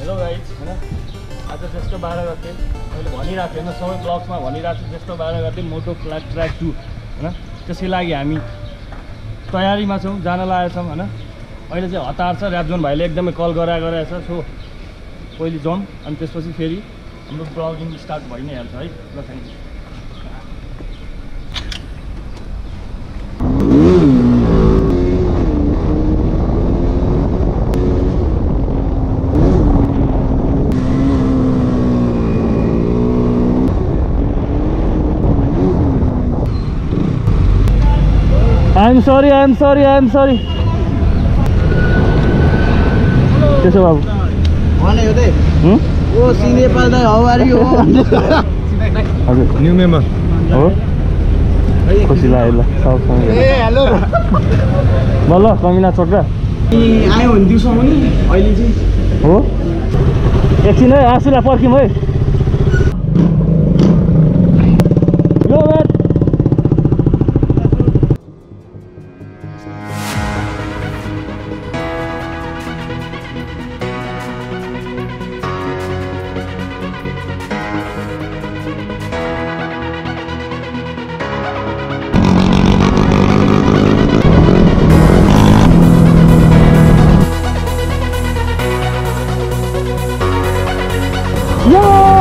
Hello guys होइन आज जस्तो बाह्र गते मैले भनिरहेको थिएँ होइन सबै ब्लग्समा भनिरहेको छु जस्तो बाह्र गते मोटो फ्ल्याट ट्र्याक टू होइन त्यसकै लागि हामी तयारीमा छौँ जान लागेको छौँ होइन अहिले चाहिँ हतार छ ऱ्यापजोन भाइले एकदमै कल गराएर गराएको छ सो पहिले जाउँ अनि त्यसपछि फेरि हाम्रो ब्लगिङ स्टार्ट भइ नै हाल्छ है? ल thank you sorry I'm sorry I'm sorry त्यसो बाबु भने हो त्यही हुँ? ओ सी नेपाल दाइ हाउ आर यु हजुर। न्यू मेम्बर हो? खुसी लाग्यो ल कमिना आयो भने दिउँसो चाहिँ। हो? एकछिन है आँसुलाई पर्ख्यौँ है। यो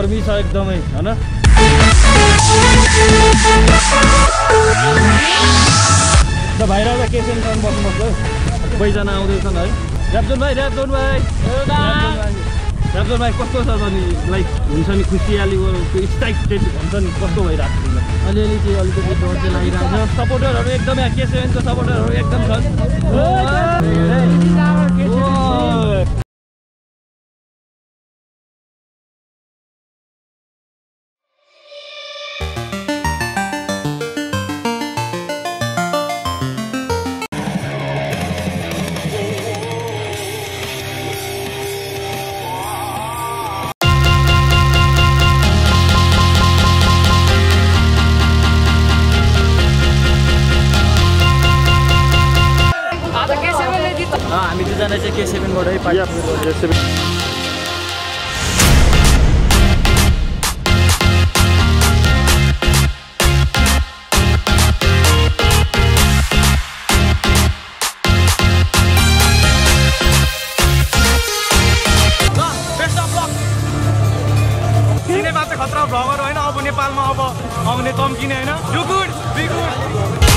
गर्मी छ एकदमै होइन? ल भाइ र केसिएनसम्म बस्नुपर्छ है सबैजना आउँदैछन् है? ऱ्याप्जोन भाइ ऱ्याप्जोन भाइ। ऱ्याप्जोन भाइ। कस्तो छ त नि? लाइक हुन्छ नि खुसियाली त्यो एक्साइटेड भन्छ नि कस्तो भइरहेको छ अलिअलि चाहिँ अलिकति डर चाहिँ लागिरहेको छ। सपोर्टरहरू एकदमै के सेभेनको सपोर्टरहरू एकदम छन्? सेभेनबाटै चाहिँ खतरा भ्लगर होइन अब नेपालमा अब आउने चम्किने होइन।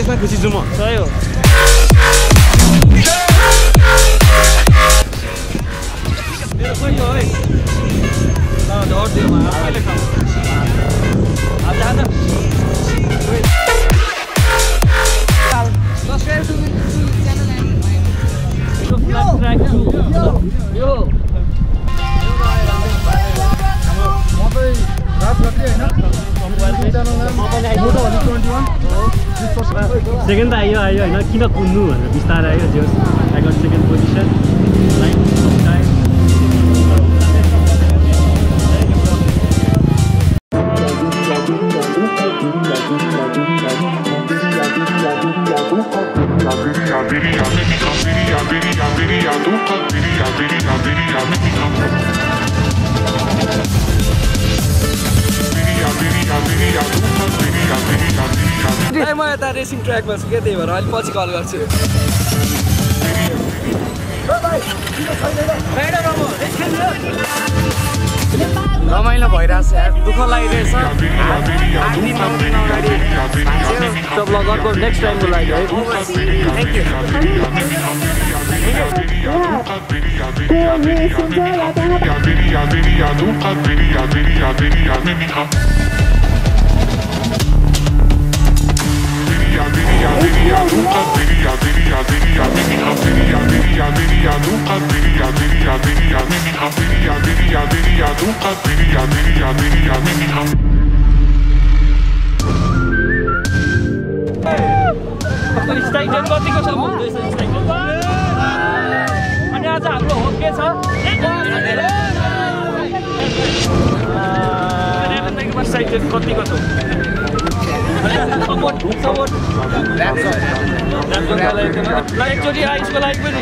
त्यसमा खुसी छु म सही हो सेकेन्ड त आयो आयो होइन किन कुद्नु भनेर बिस्तारै आयो जो आई गट सेकेन्ड पोजिसन म यता रेसिङ ट्र्याकमा छु क्या त्यही भएर अलिक पछि कल गर्छु। रमाइलो भइरहेछ दुःख लागिरहेछ। नेक्स्ट टाइमको लागि है थ्याङ्क यू स्ट्राइक कतिको छ भन्दैछ स्ट्राइक अनि आज हाम्रो होप के छ स्ट्राइक कतिको छ सपोर्ट सपोर्ट ल एकचोटि आइसको लागि पनि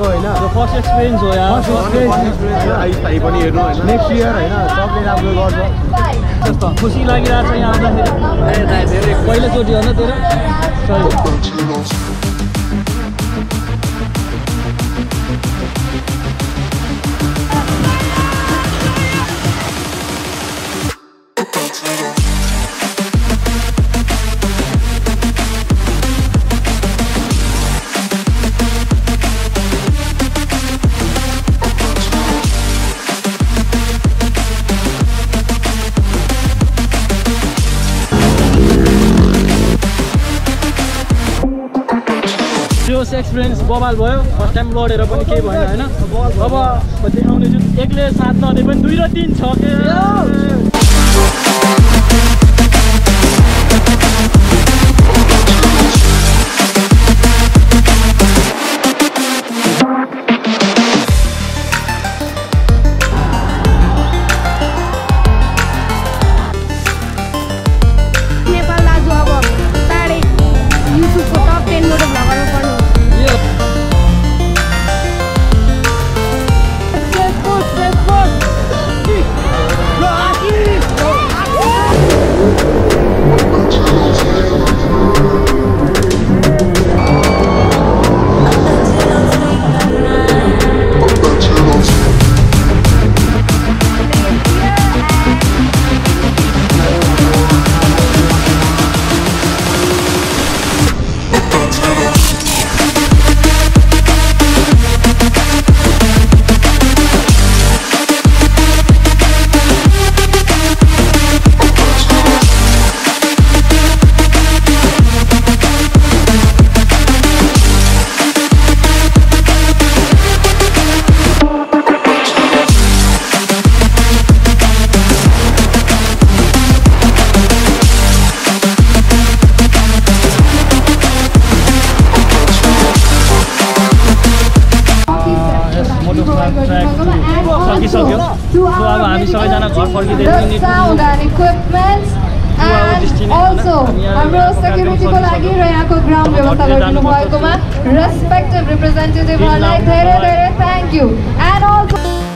होइन फर्स्ट हो पनि हेर्नु होइन नेक्स्ट इयर होइन गर्छ कस्तो खुसी लागिरहेको छ यहाँ आउँदाखेरि पहिलोचोटि हो न तेरो एक्सपिरियन्स बबाल भयो। फर्स्ट टाइम लडेर पनि केही भएन होइन? अब आउने जुन एकले साथ नदिए पनि दुई र तिन छ के? सो अब हामी सबैजना घर फर्किँदैछौँ हाम्रो सेक्युरिटीको लागि र यहाँको ग्राउन्ड व्यवस्था गरिदिनु भएकोमा रेस्पेक्टिभ रिप्रेजेन्टेटिभहरूलाई धेरै धेरै थ्याङ्क यू